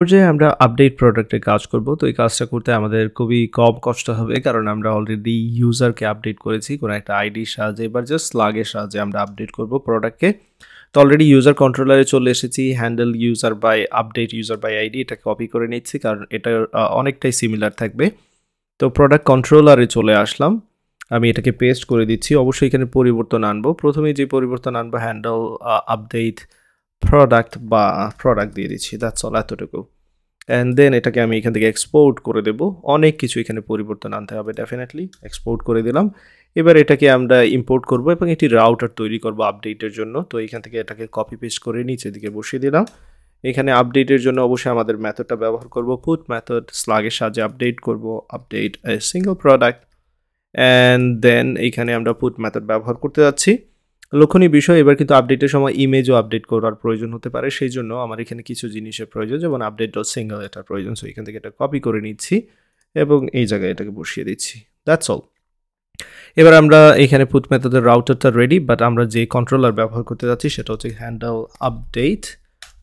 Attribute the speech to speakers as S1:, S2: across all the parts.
S1: পর্যায়ে আমরা আপডেট প্রোডাক্টে কাজ করব। তো এই কাজটা করতে আমাদের খুবই কম কষ্ট হবে, কারণ আমরা অলরেডি ইউজারকে আপডেট করেছি, কোনো একটা আইডির সাহায্যে এবার জাস্ট স্লাগের সাহায্যে আমরা আপডেট করব প্রোডাক্টকে তো অলরেডি ইউজার কন্ট্রোলারে চলে এসেছি handle user by update user by ID এটা কপি করে নিচ্ছি, কারণ এটা অনেকটাই সিমিলার থাকবে। তো প্রোডাক্ট কন্ট্রোলারে চলে আসলাম, আমি এটাকে পেস্ট করে দিচ্ছি, অবশ্যই এখানে পরিবর্তন আনব। প্রথমে যে পরিবর্তন আনব হ্যান্ডেল আপডেট প্রোডাক্ট বা প্রোডাক্ট দিয়ে দিচ্ছি দ্যাটস অল এতটুকু। অ্যান্ড দেন এটাকে আমি এখান থেকে এক্সপোর্ট করে দেবো। অনেক কিছু এখানে পরিবর্তন আনতে হবে ডেফিনেটলি এক্সপোর্ট করে দিলাম। এবার এটাকে আমরা ইম্পোর্ট করব এবং একটি রাউটার তৈরি করব আপডেটের জন্য। তো এখান থেকে এটাকে কপি পেস্ট করে নিচের দিকে বসিয়ে দিলাম। এখানে আপডেটের জন্য অবশ্যই আমাদের মেথডটা ব্যবহার করব। পুট মেথড স্লাগের সাহায্যে আপডেট করব update single product and then এইখানে আমরা পুট মেথড ব্যবহার করতে যাচ্ছি। লক্ষণীয় বিষয়, এবার কিন্তু আপডেটের সময় ইমেজও আপডেট করার প্রয়োজন হতে পারে। সেই জন্য আমার এখানে কিছু জিনিসের প্রয়োজন, যেমন আপডেট ডট সিঙ্গল এটার প্রয়োজন। সো এখান থেকে এটা কপি করে নিচ্ছি এবং এই জায়গায় এটাকে বসিয়ে দিচ্ছি। দ্যাটস অল এবার আমরা এখানে পুট মেথডের রাউটারটা রেডি বাট আমরা যে কন্ট্রোলার ব্যবহার করতে যাচ্ছি, সেটা হচ্ছে handle update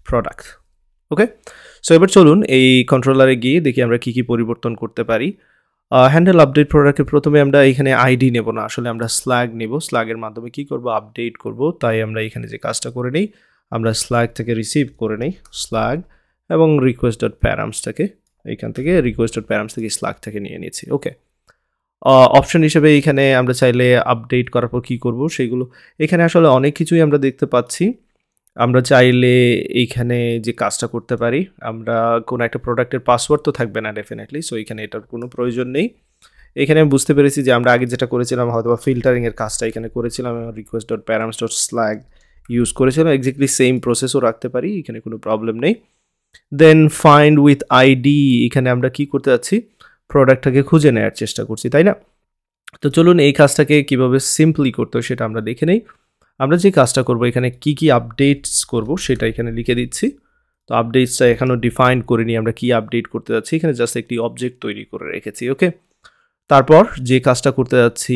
S1: product okay so এবার চলুন এই কন্ট্রোলারে গিয়ে দেখি আমরা কী কী পরিবর্তন করতে পারি। হ্যান্ডেল আপডেট প্রোডাক্টে প্রথমে আমরা এখানে আইডি নেব না, আসলে আমরা স্ল্যাগ নেব। স্ল্যাগের মাধ্যমে কি করব? আপডেট করব। তাই আমরা এখানে যে কাজটা করে নিই, আমরা স্ল্যাগ থেকে রিসিভ করে নিই স্ল্যাগ এবং রিকোয়েস্ট ডট প্যারামসটাকে এইখান থেকে রিকোয়েস্ট ডট প্যারামস থেকে স্ল্যাগ থেকে নিয়ে নিয়েছি। ওকে অপশন হিসেবে এখানে আমরা চাইলে আপডেট করার পর কী করব? সেগুলো, এখানে আসলে অনেক কিছুই আমরা দেখতে পাচ্ছি। আমরা চাইলে এইখানে যে কাজটা করতে পারি, আমরা কোনো একটা প্রোডাক্টের পাসওয়ার্ড তো থাকবে না ডেফিনেটলি সো এখানে এটার কোনো প্রয়োজন নেই। এখানে আমি বুঝতে পেরেছি যে আমরা আগে যেটা করেছিলাম হয়তো বা ফিল্টারিংয়ের কাজটা এখানে করেছিলাম request dot params dot slug use করেছিলাম এক্স্যাক্টলি সেম প্রসেসও রাখতে পারি, এখানে কোনো প্রবলেম নেই। দেন ফাইন্ড উইথ আইডি এখানে আমরা কি করতে যাচ্ছি? প্রোডাক্টটাকে খুঁজে নেওয়ার চেষ্টা করছি, তাই না? তো চলুন এই কাজটাকে কীভাবে সিম্পলি করতে হয় সেটা আমরা দেখে নেই। আমরা যে কাজটা করব, এখানে কি কি আপডেটস করব, সেটা এখানে লিখে দিচ্ছি। তো আপডেটসটা এখানেও ডিফাইন করে নিই আমরা কি আপডেট করতে যাচ্ছি, এখানে জাস্ট একটি অবজেক্ট তৈরি করে রেখেছি ওকে তারপর যে কাজটা করতে যাচ্ছি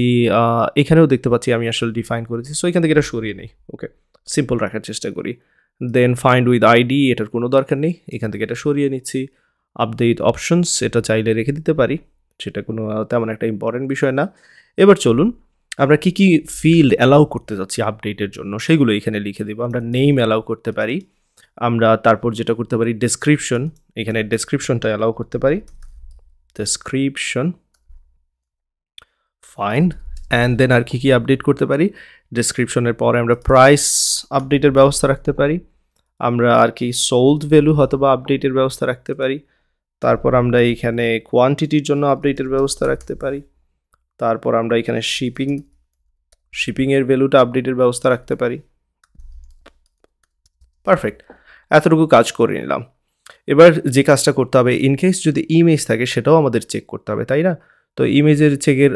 S1: এখানেও দেখতে পাচ্ছি আমি আসলে ডিফাইন করেছি সো এখান থেকে এটা সরিয়ে নেই ওকে সিম্পল রাখার চেষ্টা করি। দেন ফাইন্ড উইথ আইডি এটার কোনো দরকার নেই, এখান থেকে এটা সরিয়ে নিচ্ছি। আপডেট অপশনস এটা চাইলে রেখে দিতে পারি, সেটা কোনো, তেমন একটা ইম্পর্টেন্ট বিষয় না। এবার চলুন আমরা কি কি ফিল্ড অ্যালাউ করতে যাচ্ছি আপডেটের জন্য, সেগুলো এখানে লিখে দেবো। আমরা নেম অ্যালাউ করতে পারি। আমরা তারপর যেটা করতে পারি ডেসক্রিপশন এখানে ডেসক্রিপশনটা অ্যালাউ করতে পারি। ডেসক্রিপশন ফাইন অ্যান্ড দেন আর কি কি আপডেট করতে পারি? ডেসক্রিপশনের পরে আমরা প্রাইস আপডেটের ব্যবস্থা রাখতে পারি। আমরা আর কি সোল্ড ভ্যালু হয়তো বা আপডেটের ব্যবস্থা রাখতে পারি। তারপর আমরা এইখানে কোয়ান্টিটির জন্য আপডেটের ব্যবস্থা রাখতে পারি। তারপর আমরা এখানে শিপিং শিপিংয়ের ভ্যালুটা আপডেটের ব্যবস্থা রাখতে পারি। পারফেক্ট এতটুকু কাজ করে নিলাম। এবার যে কাজটা করতে হবে ইনকেস যদি ইমেজ থাকে, সেটাও আমাদের চেক করতে হবে, তাই না? তো ইমেজের চেকের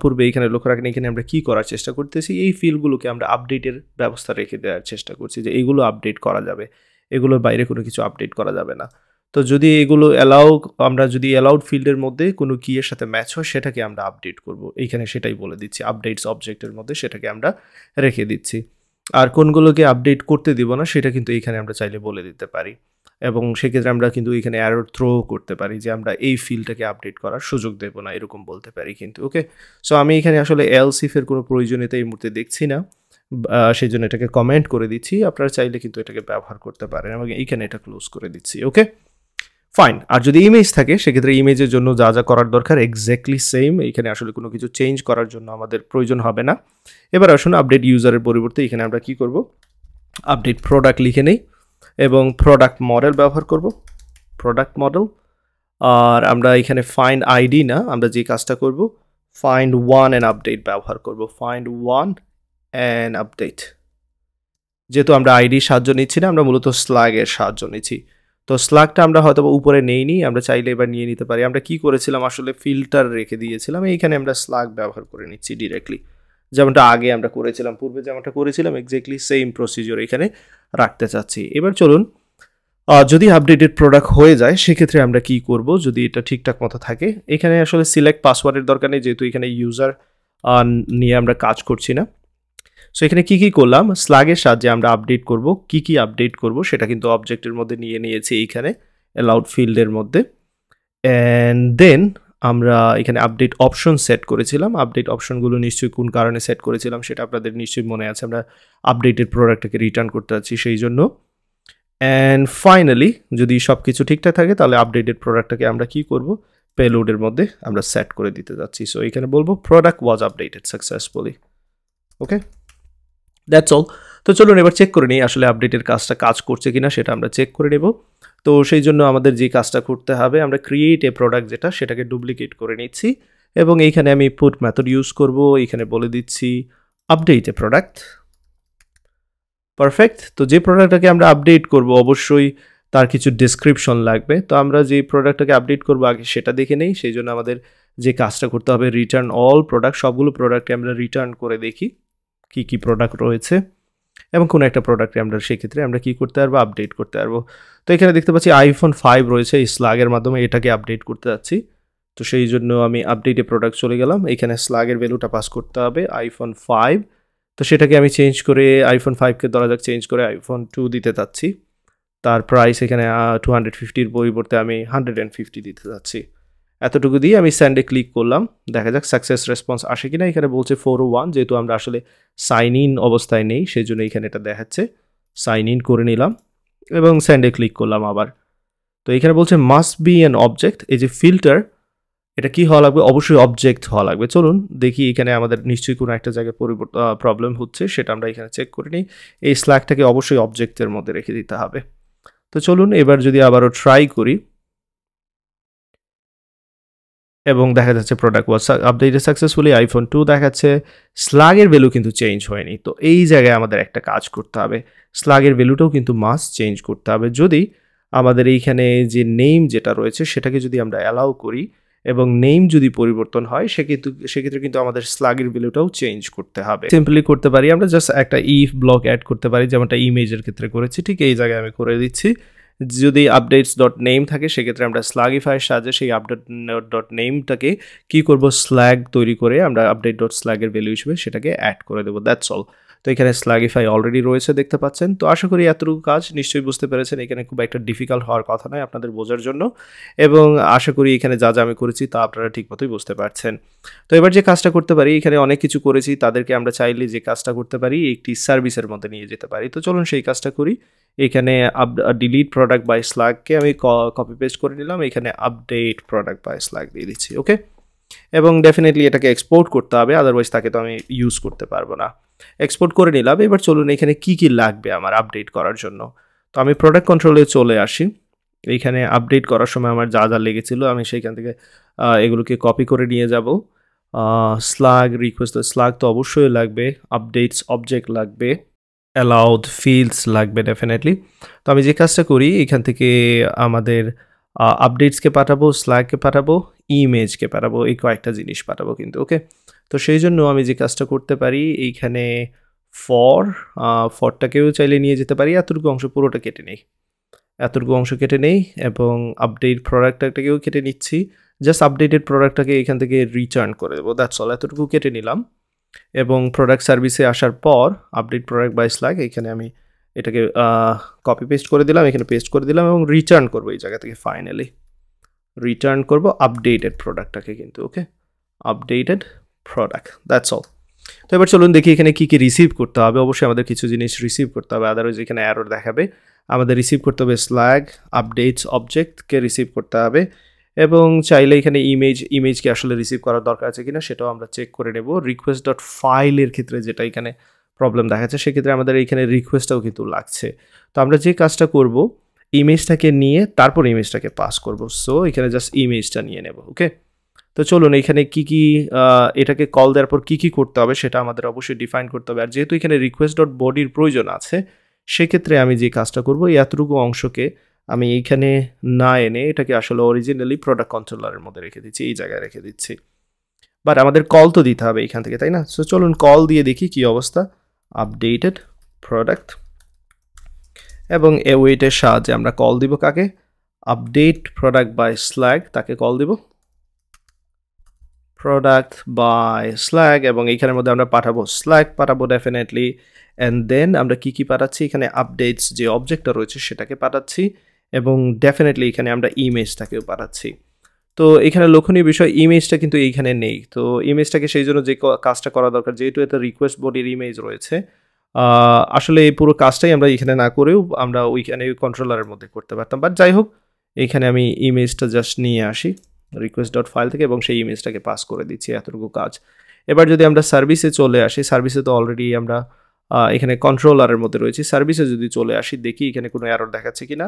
S1: পূর্বে এখানে লক্ষ্য রাখেন, এখানে আমরা কী করার চেষ্টা করতেছি? এই ফিলগুলোকে আমরা আপডেটের ব্যবস্থা রেখে দেওয়ার চেষ্টা করছি যে এইগুলো আপডেট করা যাবে। এগুলোর বাইরে কোনো কিছু আপডেট করা যাবে না। তো যদি এগুলো অ্যালাউ আমরা যদি অ্যালাউড ফিল্ডের মধ্যে কোনো কিয়ের সাথে ম্যাচ হয়, সেটাকে আমরা আপডেট করব। এইখানে সেটাই বলে দিচ্ছি আপডেটস অবজেক্টের মধ্যে সেটাকে আমরা রেখে দিচ্ছি। আর কোনগুলোকে আপডেট করতে দিব না, সেটা কিন্তু এখানে আমরা চাইলে বলে দিতে পারি। এবং সেক্ষেত্রে আমরা কিন্তু এখানে অ্যারো থ্রো করতে পারি যে আমরা এই ফিল্ডটাকে আপডেট করার সুযোগ দেবো না, এরকম বলতে পারি কিন্তু ওকে সো আমি এখানে আসলে এলসিফের কোনো প্রয়োজনীয়তা এই মুহূর্তে দেখছি না। সেই জন্য এটাকে কমেন্ট করে দিচ্ছি। আপনারা চাইলে কিন্তু এটাকে ব্যবহার করতে পারেন এবং এইখানে এটা ক্লোজ করে দিচ্ছি ওকে ফাইন আর যদি ইমেজ থাকে, সেক্ষেত্রে ইমেজের জন্য যা যা করার দরকার এক্স্যাক্টলি সেম এখানে আসলে কোনো কিছু চেঞ্জ করার জন্য আমাদের প্রয়োজন হবে না। এবার আসুন আপডেট ইউজারের পরিবর্তে এখানে আমরা কি করব? আপডেট প্রোডাক্ট লিখে নেই এবং প্রোডাক্ট মডেল ব্যবহার করব। প্রোডাক্ট মডেল আর আমরা এখানে ফাইন্ড আইডি না, আমরা যে কাজটা করব ফাইন্ড ওয়ান অ্যান্ড আপডেট ব্যবহার করব। ফাইন্ড ওয়ান অ্যান্ড আপডেট যেহেতু আমরা আইডির সাহায্য নিচ্ছি না, আমরা মূলত স্ল্যাগের সাহায্য নিচ্ছি। তো স্লাগটা আমরা হয়তো উপরে নেইনি, আমরা চাইলে এবার নিয়ে নিতে পারি। আমরা কি করেছিলাম, আসলে ফিল্টার রেখে দিয়েছিলাম, এইখানে আমরা স্লাগ ব্যবহার করে নিচ্ছি ডিরেক্টলি যেমনটা আগে আমরা করেছিলাম, পূর্বে যেমনটা করেছিলাম এক্স্যাক্টলি সেম প্রসিজিওর এখানে রাখতে চাচ্ছি। এবার চলুন যদি আপডেটেড প্রোডাক্ট হয়ে যায়, সেক্ষেত্রে আমরা কি করব, যদি এটা ঠিকঠাক মতো থাকে? এখানে আসলে সিলেক্ট পাসওয়ার্ডের দরকার নেই, যেহেতু এখানে ইউজার নিয়ে আমরা কাজ করছি না। সো এখানে কি কি করলাম? স্লাগের সাহায্যে আমরা আপডেট করব। কি কি আপডেট করব সেটা কিন্তু অবজেক্টের মধ্যে নিয়ে নিয়েছি এইখানে অ্যালাউড ফিল্ডের মধ্যে। অ্যান্ড দেন আমরা এখানে আপডেট অপশন সেট করেছিলাম। আপডেট অপশনগুলো নিশ্চয়ই কোন কারণে সেট করেছিলাম সেটা আপনাদের নিশ্চয়ই মনে আছে। আমরা আপডেটেড প্রোডাক্টটাকে রিটার্ন করতে যাচ্ছি সেই জন্য। অ্যান্ড ফাইনালি যদি সব কিছু ঠিকঠাক থাকে, তাহলে আপডেটেড প্রোডাক্টটাকে আমরা কি করব? পেলোডের মধ্যে আমরা সেট করে দিতে যাচ্ছি। সো এখানে বলব product was updated successfully okay that's all তো চলুন এবার চেক করে নিই আসলে আপডেটের কাজটা কাজ করছে কিনা, সেটা আমরা চেক করে নেব। তো সেই জন্য আমাদের যে কাজটা করতে হবে, আমরা ক্রিয়েট এ প্রোডাক্ট যেটা, সেটাকে ডুপ্লিকেট করে নিচ্ছি এবং এইখানে আমি পুট মেথড ইউজ করব। এইখানে বলে দিচ্ছি আপডেট এ প্রোডাক্ট পারফেক্ট তো যে প্রোডাক্টটাকে আমরা আপডেট করব, অবশ্যই তার কিছু ডিসক্রিপশন লাগবে। তো আমরা যে প্রোডাক্টটাকে আপডেট করব, আগে সেটা দেখে নেই। সেই জন্য আমাদের যে কাজটা করতে হবে রিটার্ন অল প্রোডাক্ট সবগুলো প্রোডাক্টে আমরা রিটার্ন করে দেখি। কি কি প্রোডাক্ট রয়েছে এবং কোনো একটা প্রোডাক্টে আমরা সেক্ষেত্রে আমরা কি করতে পারব আপডেট করতে পারব। তো এখানে দেখতে পাচ্ছি আইফোন ফাইভ রয়েছে, এই স্লাগের মাধ্যমে এটাকে আপডেট করতে যাচ্ছি। তো সেই জন্য আমি আপডেটে প্রোডাক্ট চলে গেলাম। এখানে স্লাগের ভ্যালুটা পাস করতে হবে আইফোন ফাইভ তো সেটাকে আমি চেঞ্জ করে আইফোন ফাইভকে ধরা যাক চেঞ্জ করে আইফোন টু দিতে চাচ্ছি তার প্রাইস এখানে টু হান্ড্রেড ফিফটির পরিবর্তে আমি হান্ড্রেড অ্যান্ড ফিফটি দিতে চাচ্ছি এতটুকু দিয়ে আমি স্যান্ডে ক্লিক করলাম। দেখা যাক সাকসেস রেসপন্স আসে কিনা। এখানে বলছে ফোর ওয়ান যেহেতু আমরা আসলে সাইন ইন অবস্থায় নেই সেই জন্য এখানে এটা দেখাচ্ছে। সাইন ইন করে নিলাম এবং স্যান্ডে ক্লিক করলাম আবার। তো এখানে বলছে মাস্ট বি অ্যান অবজেক্ট এই যে ফিল্টার এটা কি হওয়া লাগবে? অবশ্যই অবজেক্ট হওয়া লাগবে। চলুন দেখি এখানে আমাদের নিশ্চয়ই কোনো একটা জায়গায় পরিবর্তন প্রবলেম হচ্ছে, সেটা আমরা এখানে চেক করে নিই। এই স্ল্যাকটাকে অবশ্যই অবজেক্টের মধ্যে রেখে দিতে হবে। তো চলুন এবার যদি আবারও ট্রাই করি এবং দেখা যাচ্ছে product was updated successfully iPhone two দেখাচ্ছে স্লাগের ভ্যালু কিন্তু চেঞ্জ হয়নি। তো এই জায়গায় আমাদের একটা কাজ করতে হবে। স্লাগের ভ্যালুটাও কিন্তু মাস চেঞ্জ করতে হবে। যদি আমাদের এইখানে যে নেম যেটা রয়েছে, সেটাকে যদি আমরা অ্যালাউ করি এবং নেম যদি পরিবর্তন হয়, সেক্ষেত্রে সেক্ষেত্রে কিন্তু আমাদের স্লাগের ভ্যালুটাও চেঞ্জ করতে হবে। সিম্পলি করতে পারি, আমরা জাস্ট একটা ইফ ব্লক অ্যাড করতে পারি, যেমনটা ইমেজের ক্ষেত্রে করেছি, ঠিক এই জায়গায় আমি করে দিচ্ছি। যদি আপডেটস ডট নেম থাকে, সেক্ষেত্রে আমরা স্লাগিফাইয়ের সাহায্যে সেই আপডেট ডট নেমটাকে কী করব? স্ল্যাগ তৈরি করে আমরা আপডেট ডট স্ল্যাগের ভ্যালু হিসেবে সেটাকে অ্যাড করে দেবো দ্যাটস অল তো এখানে স্লাগিফাই অলরেডি রয়েছে দেখতে পাচ্ছেন। তো আশা করি এতটুকু কাজ নিশ্চয়ই বুঝতে পেরেছেন। এখানে খুব একটা ডিফিকাল্ট হওয়ার কথা নয় আপনাদের বোঝার জন্য। এবং আশা করি এখানে যা যা আমি করেছি তা আপনারা ঠিক মতোই বুঝতে পারছেন। তো এবার যে কাজটা করতে পারি, এখানে অনেক কিছু করেছি। তাদেরকে আমরা চাইলে যে কাজটা করতে পারি, একটি সার্ভিসের মধ্যে নিয়ে যেতে পারি। তো চলুন সেই কাজটা করি। এখানে আপ ডিলিট প্রোডাক্ট বাই স্ল্যাগকে আমি কপি পেস্ট করে নিলাম। এখানে আপডেট প্রোডাক্ট বাই স্ল্যাগ দিয়ে দিচ্ছি ওকে এবং ডেফিনেটলি এটাকে এক্সপোর্ট করতে হবে। আদারওয়াইজ তাকে তো আমি ইউজ করতে পারব না। এক্সপোর্ট করে নিলাম। এবার চলুন এখানে কি কি লাগবে আমার আপডেট করার জন্য। তো আমি প্রোডাক্ট কন্ট্রোলে চলে আসি। এইখানে আপডেট করার সময় আমার যা যা লেগেছিল আমি সেইখান থেকে এগুলোকে কপি করে নিয়ে যাব। স্লাগ রিকোয়েস্ট স্লাগ তো অবশ্যই লাগবে। আপডেটস অবজেক্ট লাগবে। অ্যালাউড ফিল্ডস লাগবে ডেফিনেটলি তো আমি যে কাজটা করি, এখান থেকে আমাদের আপডেটসকে পাঠাবো স্ল্যাগকে পাঠাবো ইমেজকে পাঠাবো, এই কয়েকটা জিনিস পাঠাবো কিন্তু ওকে তো সেই জন্য আমি যে কাজটা করতে পারি, এইখানে ফর ফরটাকেও চাইলে নিয়ে যেতে পারি। এতটুকু অংশ পুরোটা কেটে নেই। এতটুকু অংশ কেটে নেই এবং আপডেট প্রোডাক্টটাকেও কেটে নিচ্ছি। জাস্ট আপডেটেড প্রোডাক্টটাকে এখান থেকে রিটার্ন করে দেবো দ্যাটস অল এতটুকু কেটে নিলাম। এবং প্রোডাক্ট সার্ভিসে আসার পর আপডেট প্রোডাক্ট বাই স্ল্যাগ এখানে আমি এটাকে কপি পেস্ট করে দিলাম, এখানে পেস্ট করে দিলাম এবং রিটার্ন করব এই জায়গা থেকে ফাইনালি রিটার্ন করব আপডেটেড প্রোডাক্টটাকে কিন্তু okay updated product that's all তো এবার চলুন দেখি এখানে কী কী রিসিভ করতে হবে। অবশ্যই আমাদের কিছু জিনিস রিসিভ করতে হবে। আদারওয়াইজ এখানে অ্যারোর দেখাবে। আমাদের রিসিভ করতে হবে স্ল্যাগ আপডেটস অবজেক্টকে রিসিভ করতে হবে। এবং চাইলে এখানে ইমেজ ইমেজকে আসলে রিসিভ করার দরকার আছে কিনা সেটাও আমরা চেক করে নেব। রিকোয়েস্ট ডট ফাইলের ক্ষেত্রে যেটা এখানে প্রবলেম দেখাচ্ছে, সেক্ষেত্রে আমাদের এখানে রিকোয়েস্টটাও কিন্তু লাগছে। তো আমরা যে কাজটা করব ইমেজটাকে নিয়ে, তারপর ইমেজটাকে পাস করব। সো এখানে জাস্ট ইমেজটা নিয়ে নেব ওকে তো চলুন এখানে কি কি এটাকে কল দেওয়ার পর কী কী করতে হবে সেটা আমাদের অবশ্যই ডিফাইন করতে হবে। আর যেহেতু এখানে রিকোয়েস্ট ডট বডির প্রয়োজন আছে, সেক্ষেত্রে আমি যে কাজটা করব এতটুকু অংশকে আমি এইখানে না এনে এটাকে আসলে অরিজিনালি প্রোডাক্ট কন্ট্রোলারের মধ্যে রেখে দিচ্ছি, এই জায়গায় রেখে দিচ্ছি। বাট আমাদের কল তো দিতে হবে এখান থেকে, তাই না? সো চলুন কল দিয়ে দেখি কি অবস্থা। আপডেটেড প্রোডাক্ট এবং এ ওয়েটের সাহায্যে আমরা কল দিব কাকে? আপডেট প্রোডাক্ট বাই স্ল্যাগ তাকে কল দিব। প্রোডাক্ট বাই স্ল্যাগ এবং এইখানের মধ্যে আমরা পাঠাবো স্ল্যাগ পাঠাবো ডেফিনেটলি অ্যান্ড দেন আমরা কি কি পাঠাচ্ছি? এখানে আপডেটস যে অবজেক্টটা রয়েছে সেটাকে পাঠাচ্ছি, এবং ডেফিনেটলি এখানে আমরা ইমেজটাকেও পাঠাচ্ছি। তো এখানে লক্ষণীয় বিষয় ইমেজটা কিন্তু এইখানে নেই। তো ইমেজটাকে সেই জন্য যে কাজটা করা দরকার, যেহেতু এটা রিকোয়েস্ট বডির ইমেজ রয়েছে আসলে এই পুরো কাজটাই আমরা এখানে না করেও আমরা ওইখানে কন্ট্রোলারের মধ্যে করতে পারতাম। বাট যাই হোক এইখানে আমি ইমেজটা জাস্ট নিয়ে আসি। রিকোয়েস্ট ডট ফাইল থেকে এবং সেই ইমেজটাকে পাস করে দিচ্ছি, এতটুকু কাজ। এবার যদি আমরা সার্ভিসে চলে আসি সার্ভিসে তো অলরেডি আমরা এখানে কন্ট্রোলারের মধ্যে রয়েছি। সার্ভিসে যদি চলে আসি, দেখি এখানে কোনো অ্যারর দেখাচ্ছে কিনা।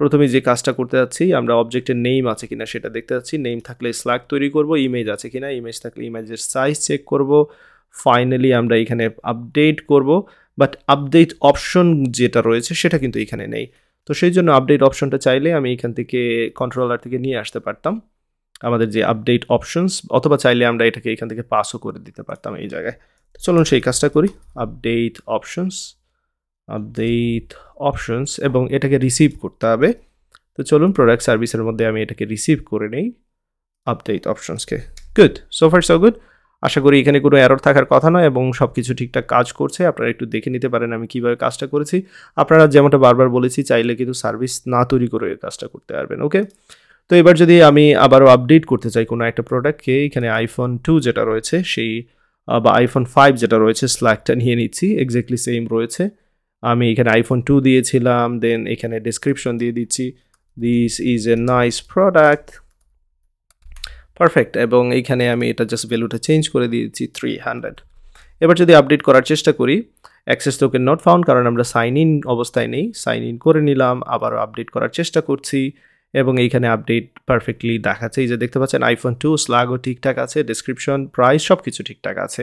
S1: প্রথমে যে কাজটা করতে যাচ্ছি, আমরা অবজেক্টের নেম আছে কিনা সেটা দেখতে যাচ্ছি। নেম থাকলে স্ল্যাগ তৈরি করব ইমেজ আছে কিনা ইমেজ থাকলে ইমেজের সাইজ চেক করব। ফাইনালি আমরা এখানে আপডেট করব বাট আপডেট অপশন যেটা রয়েছে সেটা কিন্তু এখানে নেই। তো সেই জন্য আপডেট অপশনটা চাইলে আমি এখান থেকে কন্ট্রোলার থেকে নিয়ে আসতে পারতাম। আমাদের যে আপডেট অপশনস অথবা চাইলে আমরা এটাকে এখান থেকে পাসও করে দিতে পারতাম এই জায়গায়। চলুন সেই কাজটা করি। আপডেট অপশনস আপডেট অপশনস এবং এটাকে রিসিভ করতে হবে। তো চলুন প্রোডাক্ট সার্ভিসের মধ্যে আমি এটাকে রিসিভ করে নেই। Update অপশনসকে good so far so good আশা করি এখানে কোনো এরর থাকার কথা নয়, এবং সব কিছু ঠিকঠাক কাজ করছে। আপনারা একটু দেখে নিতে পারেন আমি কীভাবে কাজটা করেছি। আপনারা যেমনটা বারবার বলেছি, চাইলে কিন্তু সার্ভিস না তৈরি করে কাজটা করতে পারবেন ওকে তো এবার যদি আমি আবারও আপডেট করতে চাই কোনো একটা প্রোডাক্টকে এখানে আইফোন টু যেটা রয়েছে, সেই বা আইফোন ফাইভ যেটা রয়েছে স্ল্যাকটা নিয়ে নিচ্ছি এক্স্যাক্টলি সেম রয়েছে। আমি এখানে আইফোন টু দিয়েছিলাম দেন এখানে ডিসক্রিপশন দিয়ে দিচ্ছি। This is a nice product perfect এবং এইখানে আমি এটা জাস্ট ভ্যালুটা চেঞ্জ করে দিয়েছি থ্রি হান্ড্রেড এবার যদি আপডেট করার চেষ্টা করি অ্যাক্সেস টোকেন নট ফাউন্ড কারণ আমরা সাইন ইন অবস্থায় নেই সাইন ইন করে নিলাম, আবারও আপডেট করার চেষ্টা করছি। এবং এইখানে আপডেট পারফেক্টলি দেখাচ্ছে। এই যে দেখতে পাচ্ছেন আইফোন টু স্লাগও ঠিকঠাক আছে ডিসক্রিপশন প্রাইস সব কিছু ঠিকঠাক আছে।